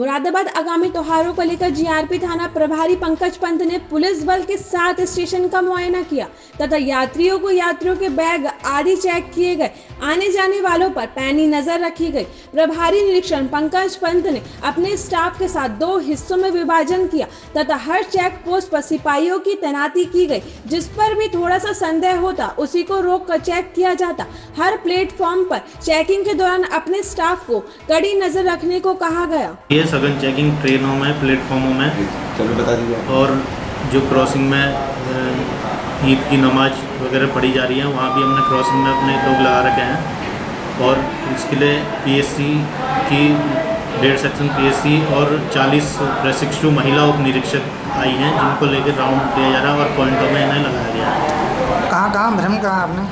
मुरादाबाद आगामी त्योहारों को लेकर जीआरपी थाना प्रभारी पंकज पंत ने पुलिस बल के साथ स्टेशन का मुआयना किया, तथा यात्रियों को यात्रियों के बैग आदि चेक किए गए। आने जाने वालों पर पैनी नज़र रखी गई। प्रभारी निरीक्षण पंकज पंत ने अपने स्टाफ के साथ दो हिस्सों में विभाजन किया तथा हर चेक पोस्ट पर सिपाहियों की तैनाती की गई जिस पर भी थोड़ा सा संदेह होता उसी को रोक कर चेक किया जाता। हर प्लेटफॉर्म पर चेकिंग के दौरान अपने स्टाफ को कड़ी नज़र रखने को कहा गया। ये सघन चेकिंग ट्रेनों में प्लेटफॉर्मों में बता और जो क्रॉसिंग में ईद की नमाज़ वगैरह पढ़ी जा रही है। वहाँ भी हमने क्रॉसिंग में अपने लोग लगा रखे हैं। और इसके लिए पीएससी की डेढ़ सेक्शन पीएससी और 40 प्रशिक्षु महिला उप निरीक्षक आई हैं जिनको लेकर राउंड दिया जा रहा है और पॉइंटों में इन्हें लगाया गया है। कहाँ कहाँ भ्रम कहाँ आपने?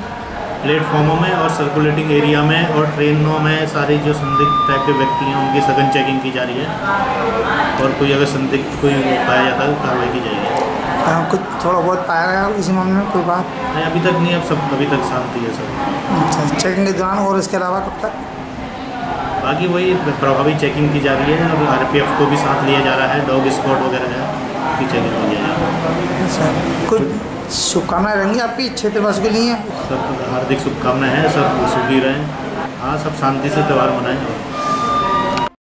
प्लेटफॉर्मों में और सर्कुलेटिंग एरिया में और ट्रेनों में सारे जो संदिग्ध टाइप के व्यक्ति हैं उनकी सघन चेकिंग की जा रही है। और कोई अगर संदिग्ध कोई पाया जाता है तो कार्रवाई की जाएगी। कुछ थोड़ा बहुत पाया गया इसी मामले में कोई बात। नहीं अभी तक नहीं अब सब अभी तक शांति है सर अच्छा चेकिंग के दौरान और इसके अलावा कब तक? बाकी वही प्रभावी चेकिंग की जा रही है और आरपीएफ को भी साथ लिया जा रहा है डॉग स्क्वाड वगैरह है की चेकिंग हो जाएगी अच्छा कुछ शुभकामनाएँ रहेंगी आपकी क्षेत्रवासी के लिए? सब हार्दिक शुभकामनाएँ हैं सब सुखी रहें। हाँ सब शांति से त्यौहार मनाएँ